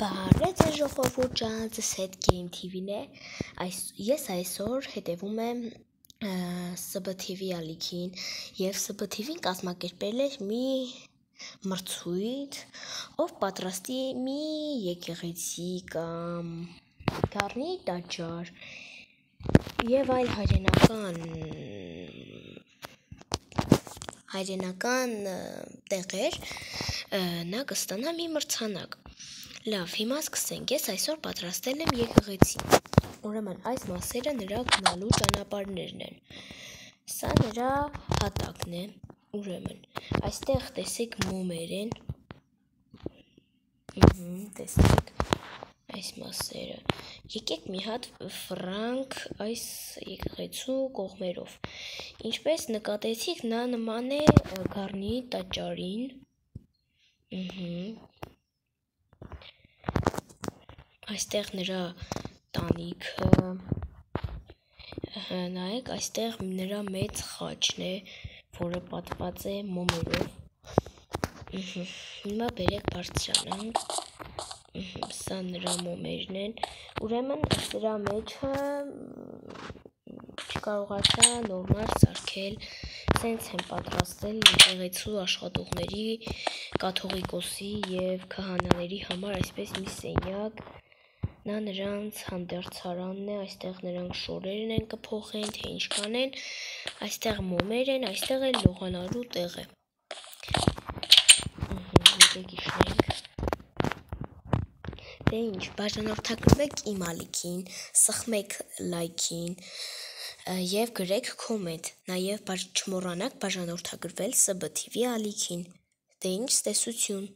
Բարև ձեզ ժողովուրդ ջան, ձեզ հետ Game TV-ն է։ Այս ես այսօր հետևում եմ SBTV ալիքին եւ SBTV-ն կազմակերպել էր մի մրցույթ, ով պատրաստի մի եկեղեցի կամ գառնի տաճար եւ այլ հայրենական հայրենական տեղեր նա կստանա մի մրցանակ։ Լավ, հիմա սկսենք։ Ես այսօր պատրաստել եմ եկեղեցի։ Ուրեմն այս մասերը նրա գնալու ճանապարհներն են։ Սա նրա հատակն է։ Ուրեմն, այստեղ տեսեք մոմեր են։ Ահա, տեսեք այս մասերը։ Եկեք մի հատ ֆրանկ այս եկեղեցու կողմերով։ Ինչպես նկատեցիք, նա նման է գառնի տաճարին։ Ահա այստեղ նրա տանիքը նայեք այստեղ նրա մեծ խաչն է, որը պատված է մոմերով։ Հիմա բերեք բարձրանանք։ Սա նրա մոմերն են։ Ուրեմն սրա մեջը չկարողացա նորմալ սարքել։ Սենց եմ պատրաստել եկեղեցու աշխատողների, կաթողիկոսի եւ քահանաների համար այսպես մի սենյակ Նա նրանց հանդերձարանն է, այստեղ նրանք շորերն են կփոխեն, թե ինչ կանեն, այստեղ մոմեր են, այստեղ էլ լողանալու տեղ է։ Եկեք իշխնենք։ Դե ինչ, բաժանորդագրվեք իմ ալիքին, սխմեք լայքին եւ գրեք կոմենտ։ Նաեւ չմոռանաք բաժանորդագրվել SBTV ալիքին։ Դե ինչ, տեսություն։